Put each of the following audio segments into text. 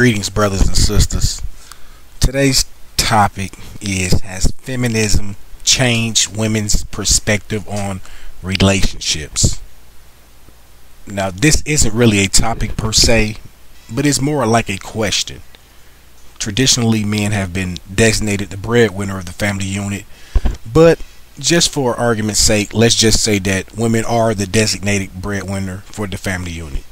Greetings, brothers and sisters. Today's topic is Has feminism changed women's perspective on relationships? Now, this isn't really a topic per se, but it's more like a question. Traditionally, men have been designated the breadwinner of the family unit, but just for argument's sake, let's just say that women are the designated breadwinner for the family unit.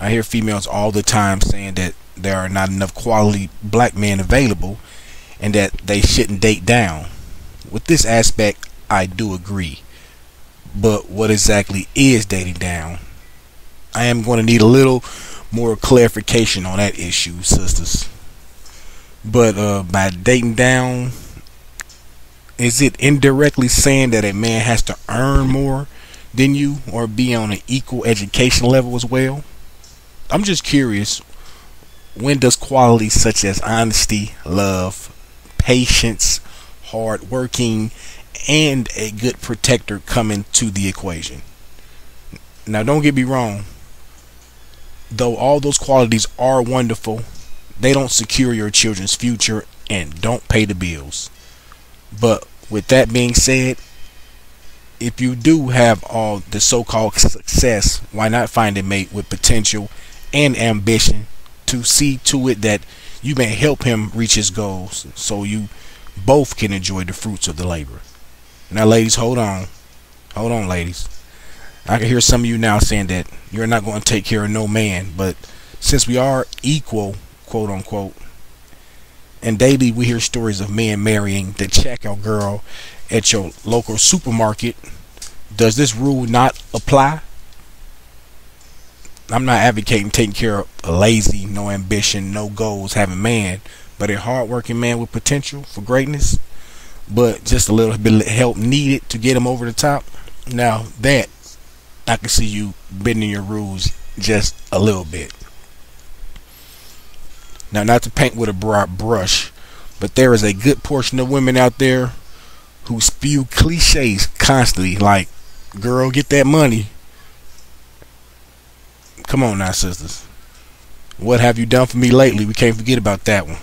I hear females all the time saying that there are not enough quality black men available and that they shouldn't date down. With this aspect, I do agree. But what exactly is dating down? I am going to need a little more clarification on that issue, sisters. But uh, by dating down, is it indirectly saying that a man has to earn more than you or be on an equal education level as well? I'm just curious when does qualities such as honesty, love, patience, hard working, and a good protector come into the equation? Now, don't get me wrong. Though all those qualities are wonderful, they don't secure your children's future and don't pay the bills. But with that being said, if you do have all the so-called success, why not find a mate with potential and ambition to see to it that you may help him reach his goals so you both can enjoy the fruits of the labor. Now, ladies, hold on. Hold on, ladies. I can hear some of you now saying that you're not going to take care of no man, but since we are equal, quote unquote, and daily we hear stories of men marrying the checkout girl at your local supermarket, does this rule not apply? I'm not advocating taking care of a lazy, no ambition, no goals having man, but a hardworking man with potential for greatness, but just a little bit of help needed to get him over the top. Now that I can see you bending your rules just a little bit. Now, not to paint with a broad brush, but there is a good portion of women out there who spew cliches constantly, like, girl, get that money. Come on now, sisters. What have you done for me lately? We can't forget about that one.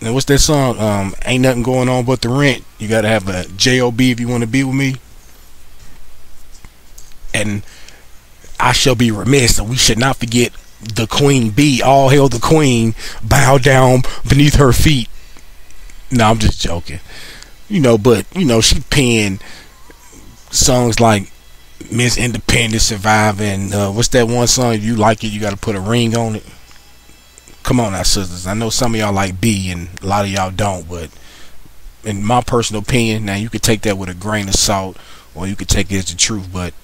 Now, what's that song? Um, ain't nothing going on but the rent. You gotta have a job if you want to be with me. And I shall be remiss, and we should not forget the queen bee. All hail the queen. Bow down beneath her feet. No, I'm just joking. You know, but you know, she penned songs like Miss Independent Surviving. Uh, what's that one song? If you like it, you got to put a ring on it. Come on now, sisters. I know some of y'all like B and a lot of y'all don't, but in my personal opinion, now you could take that with a grain of salt or you could take it as the truth, but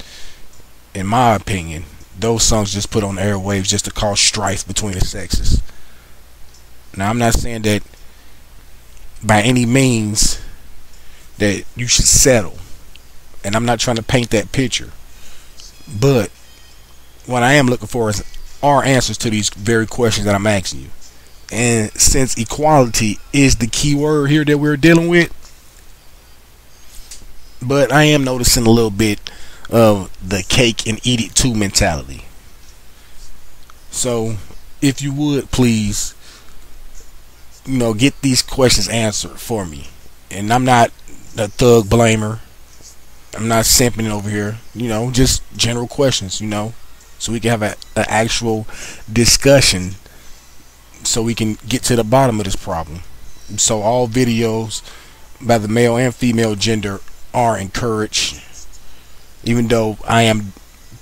in my opinion, those songs just put on airwaves just to cause strife between the sexes. Now, I'm not saying that by any means that you should settle and I'm not trying to paint that picture. But what I am looking for is are answers to these very questions that I'm asking you. And since equality is the key word here that we're dealing with, but I am noticing a little bit of the cake and eat it too mentality. So, if you would please, you know, get these questions answered for me. And I'm not a thug blamer. I'm not simping over here. You know, just general questions. You know, so we can have an actual discussion, so we can get to the bottom of this problem. So all videos by the male and female gender are encouraged, even though I am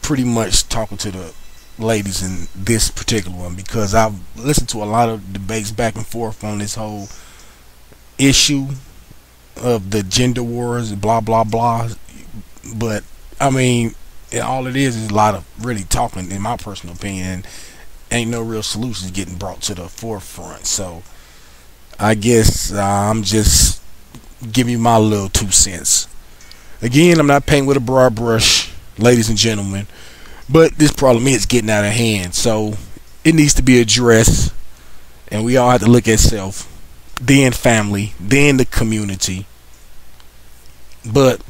pretty much talking to the ladies in this particular one because I've listened to a lot of debates back and forth on this whole issue of the gender wars, blah blah blah. But I mean, all it is is a lot of really talking, in my personal opinion. Ain't no real solutions getting brought to the forefront. So I guess uh, I'm just giving you my little two cents. Again, I'm not painting with a broad brush, ladies and gentlemen, but this problem is getting out of hand. So it needs to be addressed, and we all have to look at self, then family, then the community. But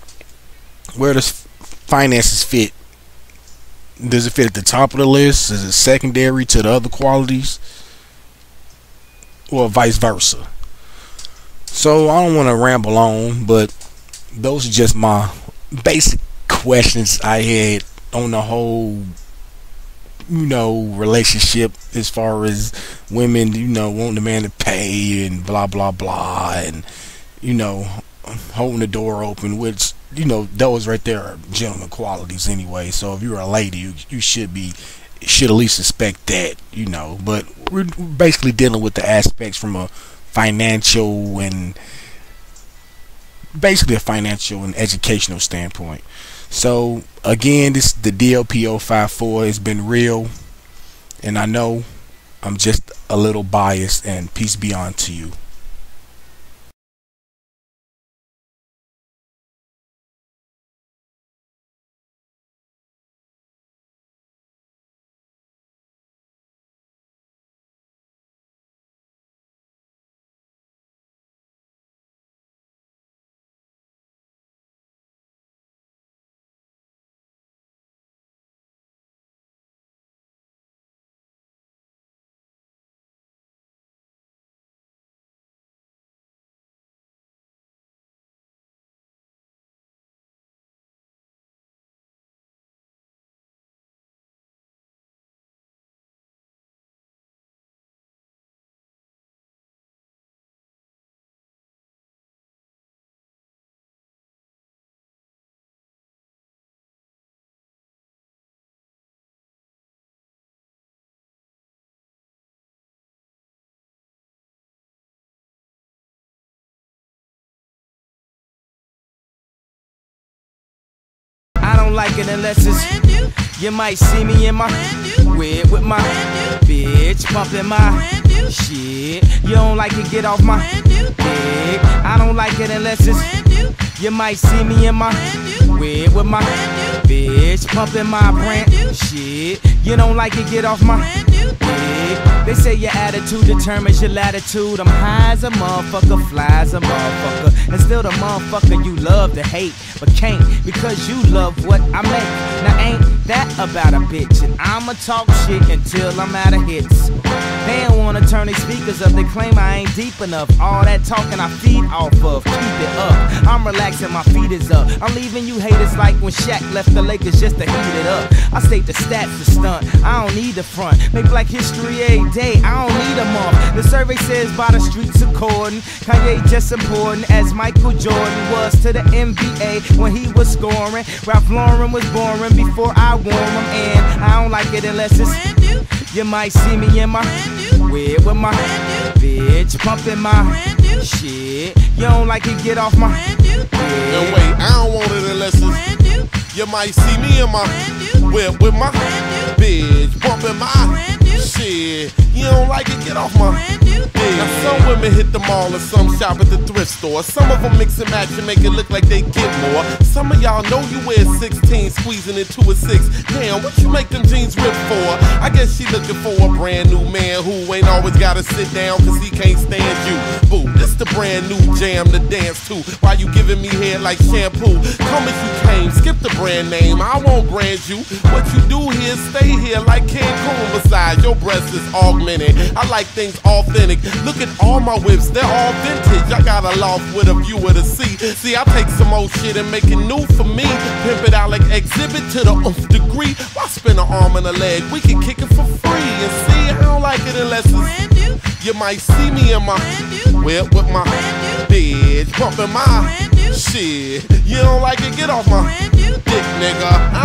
where does finances fit Does it fit at the top of the list? Is it secondary to the other qualities? Or vice versa? So I don't want to ramble on, but those are just my basic questions I had on the whole you know relationship as far as women you know wanting the man to pay and blah blah blah and you know holding the door open which you know those right there are gentleman qualities anyway so if you're a lady you, you should be should at least expect that you know but we're basically dealing with the aspects from a financial and basically a financial and educational standpoint so again, this the DLP 054 has been real, and I know I'm just a little biased. And peace be on to you. Like it unless it's you might see me in my whip with my bitch pumping my shit. You don't like it, get off my dick. I don't like it unless it's you might see me in my whip with my bitch pumping my brand shit. You don't like it, get off my dick. They say your attitude determines your latitude. I'm high as a motherfucker, fly as a motherfucker. And still the motherfucker you love to hate, but can't because you love what I make. Now ain't that about a bitch? And I'ma talk shit until I'm out of hits. They don't wanna turn their speakers up, they claim I ain't deep enough. All that talking I feed off of, keep it up. I'm relaxing, my feet is up. I'm leaving you haters like when Shaq left the Lakers just to heat it up. I state the stats to stunt, I don't need the front. Make black history every day, I don't need a month. The survey says by the streets according, Kanye just important as Michael Jordan was to the NBA when he was scoring. Ralph Lauren was boring before I wore him, and I don't like it unless it's. You might see me in my whip with my bitch pumping my shit. You don't like it, get off my dick. No wait, I don't want it unless it's. You might see me in my whip with my bitch pumping my shit. You don't like it, get off my women hit the mall or some shop at the thrift store. Some of them mix and match and make it look like they get more. Some of y'all know you wear 16, squeezing into a six. Damn, what you make them jeans rip for? I guess she looking for a brand new man who ain't always gotta sit down cause he can't stand you. Boo, this the brand new jam to dance to. Why you giving me hair like shampoo. Come as you came, skip the brand name. I won't brand you. What you do here, stay here like Cancun. Besides, your breast is augmented. I like things authentic. Look at all my whips, they're all vintage. I got a loft with a view of the sea. See, I take some old shit and make it new for me. Pimp it out like Xzibit to the nth degree. Why spend an arm and a leg? We can kick it for free. And see, I don't like it unless it's. brand new. You might see me in my whip with my bitch pumping my shit. You don't like it? Get off my dick, nigga.